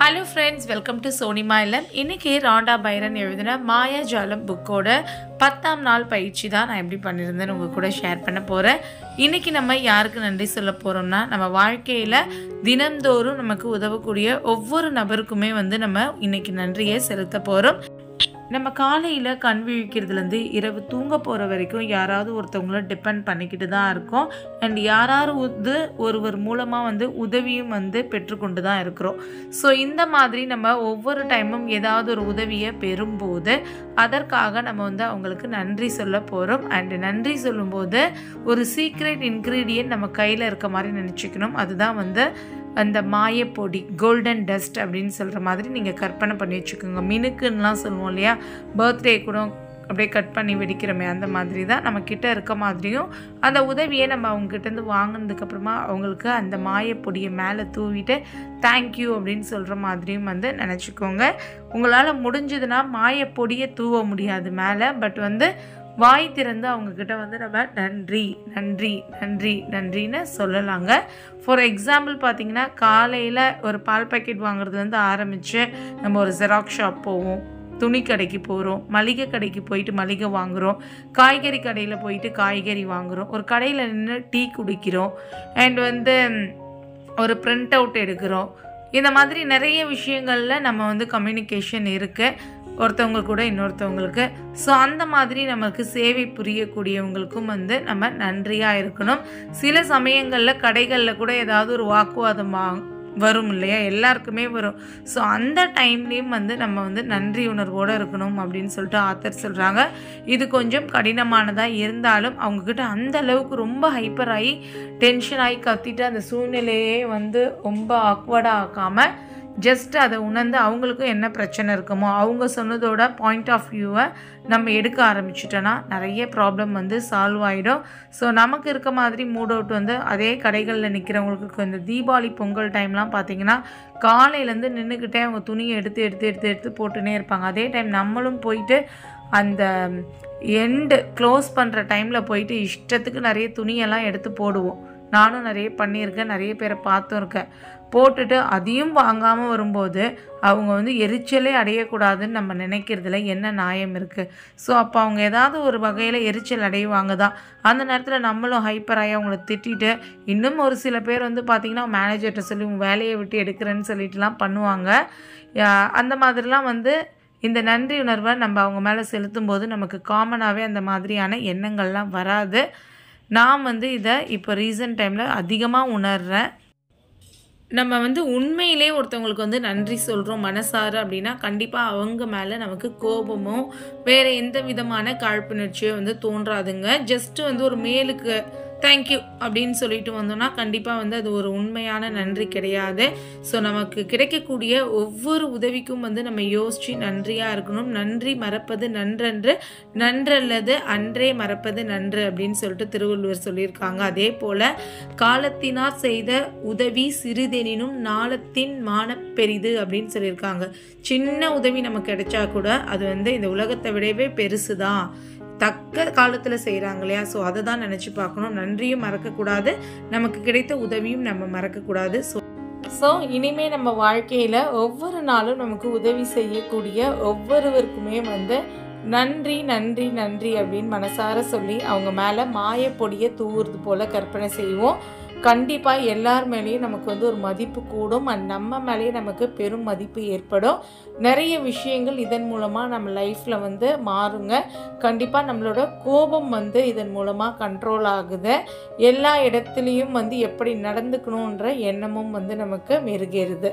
Hello friends welcome to Sonima இல்லம் இன்னைக்கு ராண்டா Byrne எழுதின மாயாஜாலம் புக்கோட பத்தாம் நாள் பயிற்சி தான் நான் எப்படி பண்ணியிருந்தேன்னு உங்கள் கூட ஷேர் பண்ண போகிறேன் இன்னைக்கு நம்ம யாருக்கு நன்றி சொல்ல போகிறோம்னா நம்ம வாழ்க்கையில் தினந்தோறும் நமக்கு உதவக்கூடிய ஒவ்வொரு நபருக்குமே வந்து நம்ம இன்னைக்கு நன்றியை செலுத்த போகிறோம் நம்ம காலையில் கண் விழிக்கிறதுலேருந்து இரவு தூங்க போகிற வரைக்கும் யாராவது ஒருத்தவங்கள டிபெண்ட் பண்ணிக்கிட்டு தான் இருக்கோம். அண்ட் யாராவது வந்து ஒருவர் மூலமாக வந்து உதவியும் வந்து பெற்றுக்கொண்டு தான் இருக்கிறோம். ஸோ இந்த மாதிரி நம்ம ஒவ்வொரு டைமும் ஏதாவது ஒரு உதவியை பெறும்போது அதற்காக நம்ம வந்து அவங்களுக்கு நன்றி சொல்ல போகிறோம் அண்ட் நன்றி சொல்லும்போது ஒரு சீக்ரெட் இன்க்ரீடியன்ட் நம்ம கையில் இருக்க மாதிரி நினச்சிக்கணும். அதுதான் வந்து அந்த மாயப்பொடி கோல்டன் டஸ்ட் அப்படின்னு சொல்கிற மாதிரி நீங்கள் கற்பனை பண்ணி வச்சுக்கோங்க. மினுக்குன்னெலாம் சொல்லுவோம் இல்லையா? பர்த்டே கூட அப்படியே கட் பண்ணி வெடிக்கிறோமே அந்த மாதிரி தான் நம்மக்கிட்ட இருக்க மாதிரியும் அந்த உதவியை நம்ம அவங்கக்கிட்டேருந்து வாங்கினதுக்கப்புறமா அவங்களுக்கு அந்த மாயப்பொடியை மேலே தூவிட்டு தேங்க்யூ அப்படின்னு சொல்கிற மாதிரியும் வந்து நினச்சிக்கோங்க. உங்களால் முடிஞ்சதுன்னா மாயப்பொடியை தூவ முடியாது மேலே பட் வந்து வாய் திறந்து அவங்கக்கிட்ட வந்து நம்ம நன்றி நன்றி நன்றி நன்றின்னு சொல்லலாங்க. ஃபார் எக்ஸாம்பிள் பார்த்தீங்கன்னா காலையில் ஒரு பால் பாக்கெட் வாங்குறதுலேருந்து ஆரம்பித்து நம்ம ஒரு ஜெராக்ஸ் ஷாப் போவோம். துணி கடைக்கு போகிறோம் மளிகை கடைக்கு போயிட்டு மளிகை வாங்குகிறோம் காய்கறி கடையில் போயிட்டு காய்கறி வாங்குகிறோம் ஒரு கடையில் நின்று டீ குடிக்கிறோம். அண்ட் வந்து ஒரு பிரிண்ட் அவுட் எடுக்கிறோம். இந்த மாதிரி நிறைய விஷயங்களில் நம்ம வந்து கம்யூனிகேஷன் இருக்குது ஒருத்தவங்க கூட இன்னொருத்தவங்களுக்கு. ஸோ அந்த மாதிரி நமக்கு சேவை புரியக்கூடியவங்களுக்கும் வந்து நம்ம நன்றியாக இருக்கணும். சில சமயங்களில் கடைகளில் கூட ஏதாவது ஒரு வாக்குவாதம் வா வரும் இல்லையா? எல்லாருக்குமே வரும். ஸோ அந்த டைம்லேயும் வந்து நம்ம வந்து நன்றி உணர்வோடு இருக்கணும் அப்படின்னு சொல்லிட்டு ஆத்தர் சொல்கிறாங்க இது கொஞ்சம் கடினமானதாக இருந்தாலும் அவங்கக்கிட்ட அந்த அளவுக்கு ரொம்ப ஹைப்பர் ஆகி டென்ஷன் ஆகி கத்திட்டு அந்த சூழ்நிலையே வந்து ரொம்ப ஆக்வர்டாக ஆக்காமல் ஜஸ்ட் அதை உணர்ந்து அவங்களுக்கும் என்ன பிரச்சனை இருக்குமோ அவங்க சொன்னதோட பாயிண்ட் ஆஃப் வியூவை நம்ம எடுக்க ஆரம்பிச்சிட்டோன்னா நிறைய ப்ராப்ளம் வந்து சால்வ் ஆகிடும் ஸோ நமக்கு இருக்க மாதிரி மூட் அவுட் வந்து அதே கடைகளில் நிற்கிறவங்களுக்கு இந்த தீபாவளி பொங்கல் டைம்லாம் பார்த்தீங்கன்னா காலையிலேருந்து நின்றுக்கிட்டே அவங்க துணியை எடுத்து எடுத்து எடுத்து எடுத்து போட்டுனே இருப்பாங்க. அதே டைம் நம்மளும் போயிட்டு அந்த எண்டு க்ளோஸ் பண்ணுற டைமில் போயிட்டு இஷ்டத்துக்கு நிறைய துணியெல்லாம் எடுத்து போடுவோம். நானும் நிறைய பண்ணியிருக்கேன் நிறைய பேரை பார்த்தும் இருக்கேன். போட்டுட்டு அதையும் வாங்காமல் வரும்போது அவங்க வந்து எரிச்சலே அடையக்கூடாதுன்னு நம்ம நினைக்கிறதுல என்ன நியாயம் இருக்குது ஸோ அப்போ அவங்க ஏதாவது ஒரு வகையில் எரிச்சல் அடையுவாங்க தான் அந்த நேரத்தில் நம்மளும் ஹைப்பராகி அவங்கள திட்டிட்டு இன்னும் ஒரு சில பேர் வந்து பார்த்திங்கன்னா மேனேஜர்கிட்ட சொல்லி உங்கள் வேலையை விட்டு எடுக்கிறேன்னு சொல்லிட்டுலாம் பண்ணுவாங்க. அந்த மாதிரிலாம் வந்து இந்த நன்றி உணர்வை நம்ம அவங்க மேலே செலுத்தும் போது நமக்கு காமனாகவே அந்த மாதிரியான எண்ணங்கள்லாம் வராது. நான் வந்து இதை இப்போ ரீசன்ட் டைமில் அதிகமாக உணர்கிறேன் நம்ம வந்து உண்மையிலே ஒருத்தவங்களுக்கு வந்து நன்றி சொல்கிறோம் மனசார அப்படின்னா கண்டிப்பாக அவங்க மேலே நமக்கு கோபமோ வேறு எந்த விதமான காழ்ப்புணர்ச்சியோ வந்து தோன்றாதுங்க. ஜஸ்ட்டு வந்து ஒரு மேலுக்கு தேங்க்யூ அப்படின்னு சொல்லிட்டு வந்தோம்னா கண்டிப்பாக வந்து அது ஒரு உண்மையான நன்றி கிடையாது. ஸோ நமக்கு கிடைக்கக்கூடிய ஒவ்வொரு உதவிக்கும் வந்து நம்ம யோசித்து நன்றியாக இருக்கணும். நன்றி மறப்பது நன்றன்று நன்றல்லது அன்றே மறப்பது நன்று அப்படின்னு சொல்லிட்டு திருவள்ளுவர் சொல்லியிருக்காங்க. அதே போல் காலத்தினார் செய்த உதவி சிறிதெனினும் நாளத்தின் மானப்பெரிது அப்படின்னு சொல்லியிருக்காங்க. சின்ன உதவி நமக்கு கிடைச்சா கூட அது வந்து இந்த உலகத்தை விடவே பெருசு தான் தக்க காலத்தில் செய்கிறாங்க இல்லையா? ஸோ அதை தான் நினச்சி பார்க்கணும். நன்றியும் மறக்கக்கூடாது. நமக்கு கிடைத்த உதவியும் நம்ம மறக்கக்கூடாது. ஸோ ஸோ இனிமே நம்ம வாழ்க்கையில் ஒவ்வொரு நாளும் நமக்கு உதவி செய்யக்கூடிய ஒவ்வொருவருக்குமே வந்து நன்றி நன்றி நன்றி அப்படின்னு மனசார சொல்லி அவங்க மேலே மாயப்பொடியை தூவுறது போல் கற்பனை செய்வோம். கண்டிப்பாக எல்லார் மேலேயும் நமக்கு வந்து ஒரு மதிப்பு கூடும். அண்ட் நம்ம மேலேயே நமக்கு பெரும் மதிப்பு ஏற்படும். நிறைய விஷயங்கள் இதன் மூலமாக நம்ம லைஃப்பில் வந்து மாறுங்க. கண்டிப்பாக நம்மளோட கோபம் வந்து இதன் மூலமாக கண்ட்ரோல் ஆகுது. எல்லா இடத்துலையும் வந்து எப்படி நடந்துக்கணுன்ற எண்ணமும் வந்து நமக்கு மெருகேறுது.